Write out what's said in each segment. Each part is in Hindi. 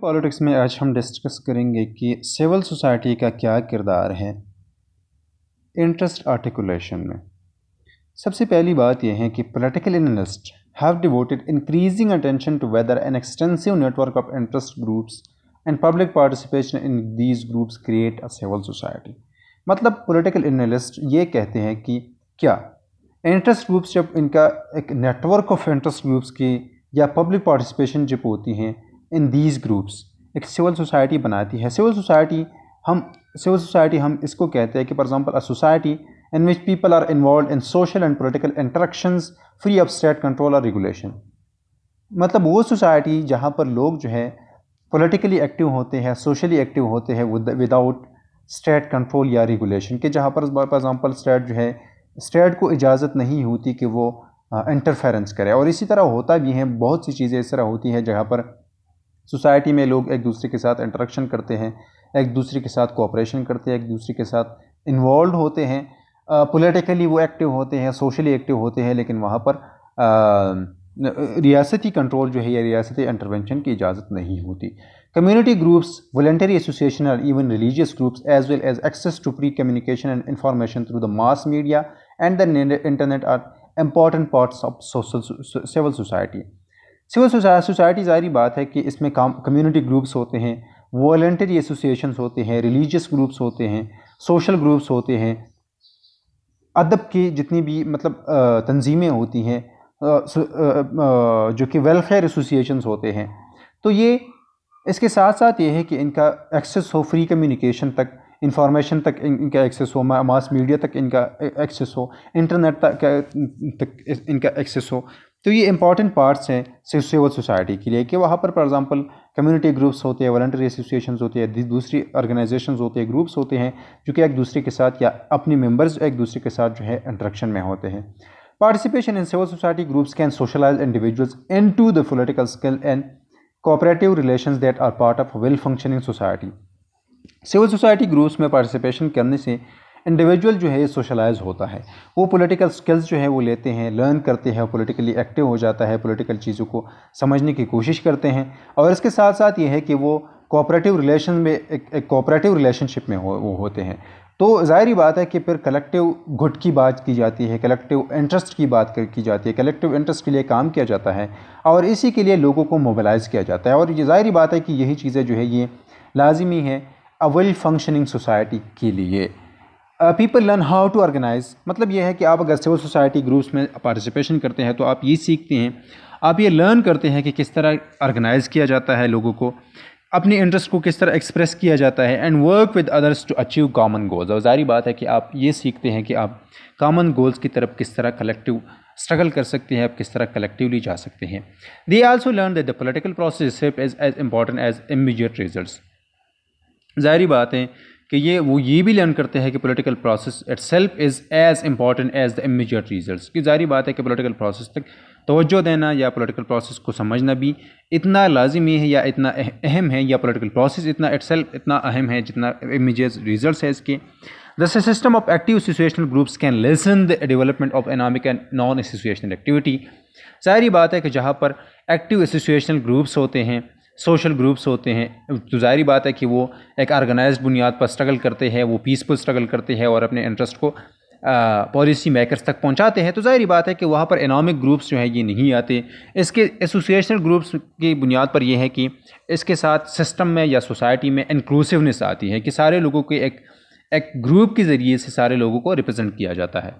पॉलिटिक्स में आज हम डिस्कस करेंगे कि सिविल सोसाइटी का क्या किरदार है। इंटरेस्ट आर्टिकुलेशन में। सबसे पहली बात यह है कि political analyst have devoted increasing attention to whether an extensive network of interest groups and public participation in these groups create a civil society मतलब पॉलिटिकल एनालिस्ट ये कहते हैं कि क्या इंटरेस्ट ग्रुप्स जब इनका एक नेटवर्क ऑफ़ इंटरेस्ट ग्रुप्स की या पब्लिक पार्टिसिपेशन जब होती हैं इन दीज ग्रुप्स एक सिविल सोसाइटी बनाती है। सिविल सोसाइटी हम सिविल सोसाइटी हम इसको कहते हैं कि for example a society in which people are involve in social and political interactions free of state control और रेगुलेशन मतलब वो सोसाइटी जहाँ पर लोग जो है पॉलिटिकली एक्टिव होते हैं सोशली एक्टिव होते हैं विदाउट स्टेट कंट्रोल या रेगुलेशन के, जहाँ पर फॉर एग्ज़ाम्पल स्टेट जो है स्टेट को इजाज़त नहीं होती कि वो इंटरफेरेंस करे। और इसी तरह होता भी है, बहुत सी चीज़ें इस तरह होती हैं जहाँ पर सोसाइटी में लोग एक दूसरे के साथ इंटरेक्शन करते हैं, एक दूसरे के साथ कोऑपरेशन करते हैं, एक दूसरे के साथ इन्वॉल्व होते हैं। पॉलिटिकली वो एक्टिव होते हैं सोशली एक्टिव होते हैं, लेकिन वहाँ पर रियासती कंट्रोल जो है या रियासती इंटरवेंशन की इजाज़त नहीं होती। कम्युनिटी ग्रुप्स वॉल्टरी एसोसिएशन और even religious groups as well as access to free communication and information through the mass media and the internet are important parts of social civil society civil society ज़ाहरी बात है कि इसमें काम कम्युनिटी ग्रुप्स होते हैं वॉल्टरी एसोसिएशन होते हैं रिलीजियस ग्रुप्स होते हैं सोशल ग्रुप्स होते हैं। अदब की जितनी भी मतलब तंजीमें होती हैं जो कि वेलफेयर एसोसिएशंस होते हैं। तो ये, इसके साथ साथ ये है कि इनका एक्सेस हो फ्री कम्युनिकेशन तक इंफॉर्मेशन तक इनका एक्सेस हो मास मीडिया तक इनका एक्सेस हो इंटरनेट तक तक इनका एक्सेस हो। तो ये इंपॉर्टेंट पार्ट्स हैं सिविल सोसाइटी के लिए कि वहाँ पर फॉर एग्जांपल कम्युनिटी ग्रुप्स होते हैं वॉल्टरी एसोसिएशन होते हैं, दूसरी ऑर्गेनाइजेशन होते हैं ग्रुप्स होते हैं, जो कि एक दूसरे के साथ या अपने मेंबर्स एक दूसरे के साथ जो है इंट्रक्शन में होते हैं। Participation in civil society groups can socialize individuals in the political skill and cooperative relation that are part of well functioning society civil society groups में पार्टिसिपेशन करने से इंडिविजुअल जो है सोशलाइज होता है। वो पॉलिटिकल स्किल्स जो है वो लेते हैं लर्न करते हैं पॉलिटिकली एक्टिव हो जाता है पॉलिटिकल चीज़ों को समझने की कोशिश करते हैं। और इसके साथ साथ ये है कि वो कोऑपरेटिव रिलेशन में एक, एक कोऑपरेटिव रिलेशनशिप में हो वो होते हैं। तो ज़ाहरी बात है कि फिर कलेक्टिव गुड की बात की जाती है कलेक्टिव इंटरेस्ट की बात की जाती है। कलेक्टिव इंटरेस्ट के लिए काम किया जाता है और इसी के लिए लोगों को मोबिलाइज़ किया जाता है। और ये ज़ाहिर बात है कि यही चीज़ें जो है ये लाजमी है वेल फंक्शनिंग सोसाइटी के लिए। People learn how to organize मतलब ये है कि आप अगर सिविल सोसाइटी ग्रुप्स में पार्टिसिपेशन करते हैं तो आप ये सीखते हैं। आप ये लर्न करते हैं कि किस तरह ऑर्गेनाइज़ किया जाता है लोगों को, अपने इंटरेस्ट को किस तरह एक्सप्रेस किया जाता है and work with others to achieve common goals और जारी बात है कि आप ये सीखते हैं कि आप कॉमन गोल्स की तरफ़ किस तरह कलेक्टिव स्ट्रगल कर सकते हैं, आप किस तरह कलेक्टिवली जा सकते हैं। They also learn that the political process is as important as immediate result ज़ाहरी बात है कि ये, वो ये भी लर्न करते हैं कि political process itself is as important as the immediate result की ज़ाहरी बात है कि पॉलिटिकल प्रोसेस तक तोज्जो देना या पॉलिटिकल प्रोसेस को समझना भी इतना लाजमी है या इतना अहम है या पॉलिटिकल प्रोसेस इतना इट सेल्फ इतना अहम है जितना इमीजिएट रिज़ल्ट है इसके। The system of active associational groups can lessen the development of anomic and non associational activity सारी बात है कि जहाँ पर एक्टिव एसोसिएशनल ग्रुप्स होते हैं सोशल ग्रुप्स होते हैं। तो ज़ाहिर बात है कि वो एक ऑर्गेनाइज बुनियाद पर स्ट्रगल करते हैं, वो पीसफुल स्ट्रगल करते हैं और अपने इंटरेस्ट को पॉलिसी मेकर्स तक पहुंचाते हैं। तो ज़ाहिर बात है कि वहाँ पर इनामिक ग्रुप्स जो है, ये नहीं आते। इसके एसोसिएशनल ग्रुप्स की बुनियाद पर यह है कि इसके साथ सिस्टम में या सोसाइटी में इंक्लूसिवनेस आती है कि सारे लोगों के एक एक ग्रुप के ज़रिए से सारे लोगों को रिप्रेजेंट किया जाता है।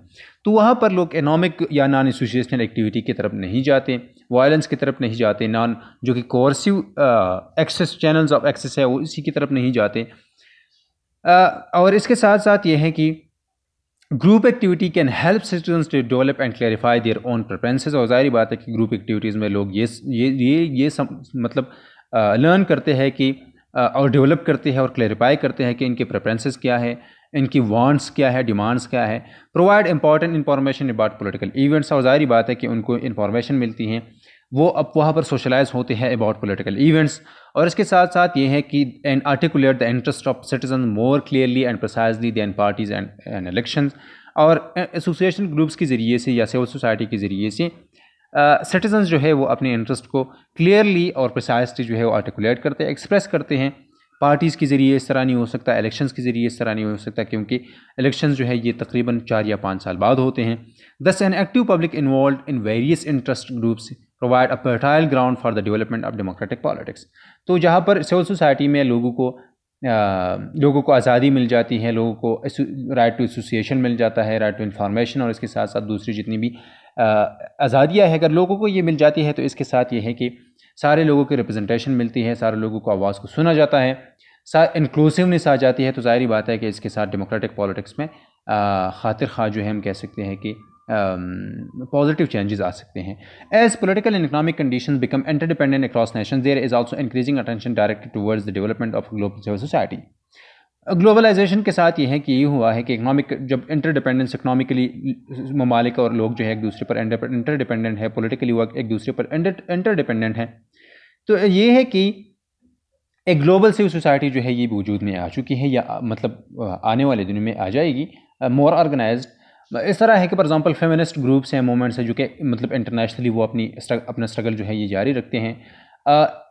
तो वहाँ पर लोग इनामिक या नॉन एसोसिएशनल एक्टिविटी की तरफ़ नहीं जाते। वायलेंस की तरफ़ नहीं जाते नॉन जो कि coercive access channels of access है वो इसी की तरफ़ नहीं जाते। uh, और इसके साथ साथ ये है कि group activity can help citizen to develop and clarify their own preferences और ज़ाहिर बात है कि ग्रुप एक्टिविटीज़ में लोग ये ये ये ये सम, मतलब लर्न करते हैं कि uh, और डेवलप करते हैं और क्लैरिफाई करते हैं कि इनके प्रेफरेंसेस क्या है इनकी वांट्स क्या है डिमांड्स क्या है। Provide important information about political events और ज़ाहिर बात है कि उनको इंफॉर्मेशन मिलती हैं। वो अब वहाँ पर सोशलाइज होते हैं अबाउट पोलिटिकल इवेंट्स और इसके साथ साथ ये है कि and articulate the interest of citizen more clearly and precisely than parties and and election और एसोसिएशन ग्रुप्स के ज़रिए से या सिविल सोसाइटी के ज़रिए से सिटीजन जो है वो अपने इंटरेस्ट को क्लियरली और प्रिसाइसली जो है वो आर्टिकुलेट करते हैं एक्सप्रेस करते हैं पार्टीज़ के ज़रिए इस तरह नहीं हो सकता इलेक्शंस के ज़रिए इस तरह नहीं हो सकता क्योंकि इलेक्शंस जो है ये तकरीबन चार या पाँच साल बाद होते हैं। Thus an active public involve in various interest groups provide a fertile ground for the development of democratic politics. तो जहाँ पर सिविल सोसाइटी में लोगों को आ, लोगों को आज़ादी मिल जाती है लोगों को राइट टू एसोसिएशन मिल जाता है राइट टू इन्फॉर्मेशन और इसके साथ साथ दूसरी जितनी भी आज़ादियाँ है अगर लोगों को ये मिल जाती है तो इसके साथ ये है कि सारे लोगों की रिप्रेजेंटेशन मिलती है, सारे लोगों को आवाज़ को सुना जाता है इंक्लूसिवनेस आ जाती है तो ज़ाहरी बात है कि इसके साथ डेमोक्रेटिक पॉलिटिक्स में खातिर खा जो है हम कह सकते हैं कि पॉजिटिव चेंजेस आ सकते हैं। As political and economic condition become interdependent across nation there is also increasing attention directed towards the development of global civil society globalization के साथ ये है कि ये हुआ है कि इकनॉमिक जब इंटरडिपेंडेंस इकनॉमिकली ममालिक और लोग जो है एक दूसरे पर इंटरडिपेंडेंट है पोलिटिकली वर्क एक दूसरे पर इंटरडिपेंडेंट है तो ये है कि एक ग्लोबल सिविल सोसाइटी जो है ये वजूद में आ चुकी है या मतलब आने वाले दिनों में आ जाएगी मोर ऑर्गेनाइज इस तरह है कि फॉर एग्जांपल फेमिनिस्ट ग्रुप्स हैं मूवमेंट्स हैं, जो कि मतलब इंटरनेशनली वो अपनी अपना स्ट्रगल जो है ये जारी रखते हैं।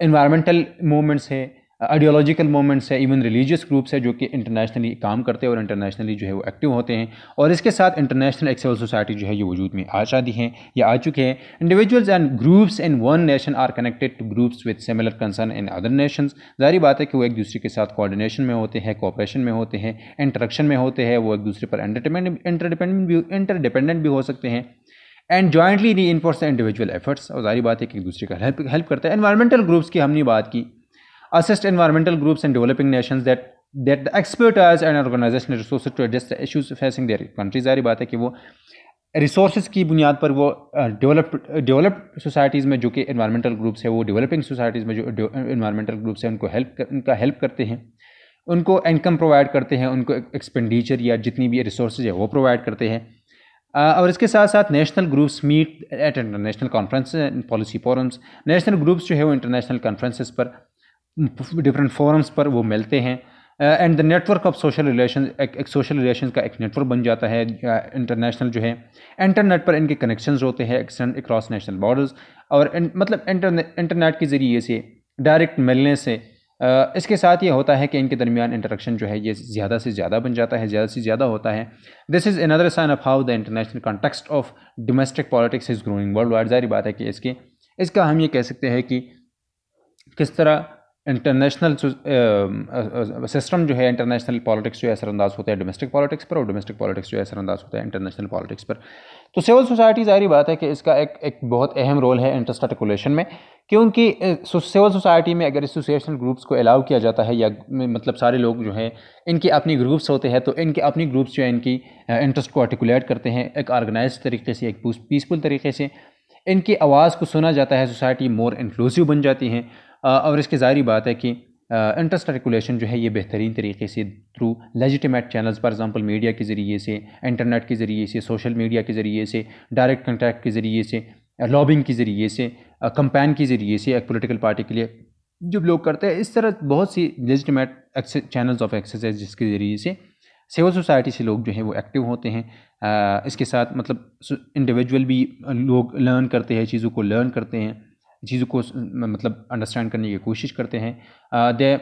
इन्वायरमेंटल मूवमेंट्स है आइडियोलॉजिकल मूवमेंट्स है इवन रिलीजियस ग्रुप्स है, जो कि इंटरनेशनली काम करते हैं और इंटरनेशनली जो है वो एक्टिव होते हैं। और इसके साथ इंटरनेशनल एक्सेल सोसाइटी जो है, ये वजूद में आ जाती हैं, या आ चुके हैं। Individuals and groups in one nation are connected to groups with similar concern in other nations जारी बात है कि वो एक दूसरे के साथ कोऑर्डिनेशन में होते हैं कोऑपरेशन में होते हैं इंटरेक्शन में होते हैं, वो एक दूसरे पर इंटरडिपेंडेंट भी इंटरडिपेंडेंट भी हो सकते हैं। एंड जॉइंटली री द इंडिविजुअल एफर्ट्स और जारी बात है कि एक दूसरे का हेल्प हेल्प करते हैं। एनवायरमेंटल ग्रुप्स की हमने बात की। Assist environmental groups in developing nations that that the expertise and organizational resources to address the issues facing their countries. जारी बात है कि वो रिसोर्स की बुनियाद पर वो डेवलप डेवलप्ड सोसाइटीज़ में जो कि इन्वायरमेंटल ग्रुप्स है वो डेवलपिंग सोसाइटीज़ में जो इन्वायरमेंटल ग्रुप्स हैं उनको हेल्प कर, उनका हेल्प करते हैं। उनको इनकम प्रोवाइड करते हैं उनको एक्सपेंडिचर या जितनी भी रिसोर्स है वो प्रोवाइड करते हैं। और इसके साथ साथ national groups meet at international conference policy forums national groups जो है वो इंटरनेशनल कॉन्फ्रेंसेस पर डिफरेंट फोरम्स पर वो मिलते हैं। And the network of social relation एक सोशल रिलेशन का एक नेटवर्क बन जाता है इंटरनेशनल जो है। इंटरनेट पर इनके कनेक्शंस होते हैं अक्रॉस नेशनल बॉर्डर्स और मतलब इंटरनेट के ज़रिए से डायरेक्ट मिलने से Uh, इसके साथ ये होता है कि इनके दरमियान इंटरेक्शन जो है ये ज़्यादा से ज़्यादा बन जाता है ज़्यादा से ज़्यादा होता है। This is another sign of how the international context of domestic politics is growing worldwide जारी बात है कि इसके इसका हम ये कह सकते हैं कि किस तरह इंटरनेशनल सिस्टम जो है इंटरनेशनल पॉलिटिक्स जो है, असरअंदाज होता है डोमेस्टिक पॉलिटिक्स पर और डोमेस्टिक पॉलिटिक्स जो है, असरअंदाज होता है इंटरनेशनल पॉलिटिक्स पर। तो सिविल सोसाइटी ज़ाहिर बात है कि इसका एक एक बहुत अहम रोल है इंटरेस्ट में, क्योंकि सिविल सोसाइटी में अगर एसोसिएशनल ग्रुप्स को अलाउ किया जाता है या मतलब सारे लोग जो हैं, इनके अपनी ग्रुप्स होते हैं तो इनके अपनी ग्रुप्स जो है, इनकी इंटरेस्ट को आर्टिकुलेट करते हैं एक ऑर्गेनाइज तरीके से, एक पीसफुल तरीके से। इनकी आवाज़ को सुना जाता है सोसाइटी मोर इंक्लूसिव बन जाती हैं। और इसकी ज़ाहरी बात है कि इंटरेस्ट रेगुलेशन जो है ये बेहतरीन तरीके से through legitimate channels for example media के ज़रिए से इंटरनेट के ज़रिए से सोशल मीडिया के ज़रिए से डायरेक्ट कंटैक्ट के ज़रिए से लॉबिंग के ज़रिए से कंपेन के ज़रिए से एक पोलिटिकल पार्टी के लिए जब लोग करते हैं इस तरह बहुत सी लेजिटिमेट चैनल्स ऑफ़ एक्सरसाइज जिसके ज़रिए से सिविल सोसाइटी से लोग जो हैं वो एक्टिव होते हैं। आ, इसके साथ मतलब इंडिविजुअल भी लोग लर्न करते हैं चीज़ों को लर्न करते हैं। चीज़ों को मतलब अंडरस्टैंड करने की कोशिश करते हैं। दे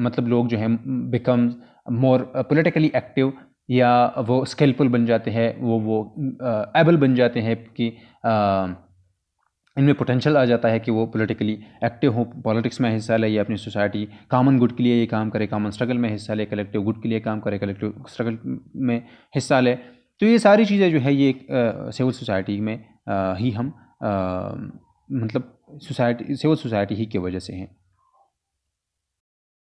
मतलब लोग जो हैं बिकम मोर पोलिटिकली एक्टिव या वो स्किलफुल बन जाते हैं वो वो एबल बन जाते हैं कि इनमें पोटेंशियल आ जाता है कि वो पॉलिटिकली एक्टिव हो पॉलिटिक्स में हिस्सा ले या अपनी सोसाइटी कॉमन गुड के लिए ये काम करे कॉमन स्ट्रगल में हिस्सा ले कलेक्टिव गुड के लिए काम करे कलेक्टिव स्ट्रगल में हिस्सा ले। तो ये सारी चीज़ें जो है ये सिविल सोसाइटी में आ, ही हम आ, मतलब सोसाइटी सिविल सोसाइटी ही की वजह से हैं।